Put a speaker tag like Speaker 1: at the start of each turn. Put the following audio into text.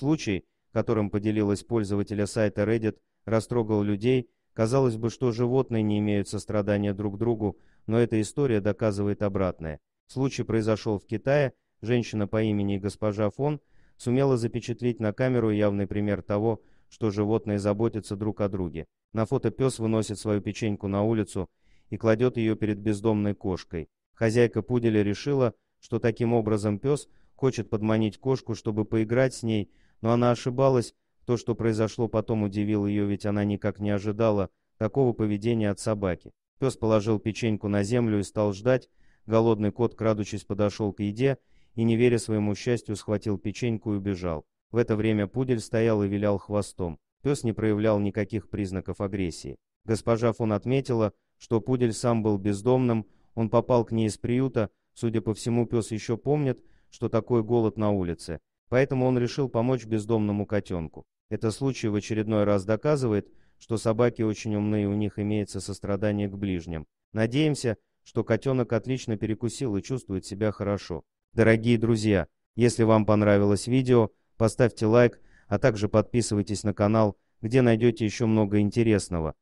Speaker 1: Случай, которым поделилась пользователя сайта Reddit, растрогал людей. Казалось бы, что животные не имеют сострадания друг к другу, но эта история доказывает обратное. Случай произошел в Китае, женщина по имени госпожа Фон сумела запечатлеть на камеру явный пример того, что животные заботятся друг о друге. На фото пес выносит свою печеньку на улицу и кладет ее перед бездомной кошкой. Хозяйка пуделя решила, что таким образом пес хочет подманить кошку, чтобы поиграть с ней, но она ошибалась, то, что произошло потом, удивило ее, ведь она никак не ожидала такого поведения от собаки. Пес положил печеньку на землю и стал ждать, голодный кот, крадучись, подошел к еде и, не веря своему счастью, схватил печеньку и убежал. В это время пудель стоял и вилял хвостом. Пес не проявлял никаких признаков агрессии. Госпожа фон отметила, что пудель сам был бездомным, он попал к ней из приюта, судя по всему, пес еще помнит, что такое голод на улице, поэтому он решил помочь бездомному котенку. Этот случай в очередной раз доказывает, что собаки очень умные, у них имеется сострадание к ближним. Надеемся, что котенок отлично перекусил и чувствует себя хорошо. Дорогие друзья, если вам понравилось видео, поставьте лайк, а также подписывайтесь на канал, где найдете еще много интересного.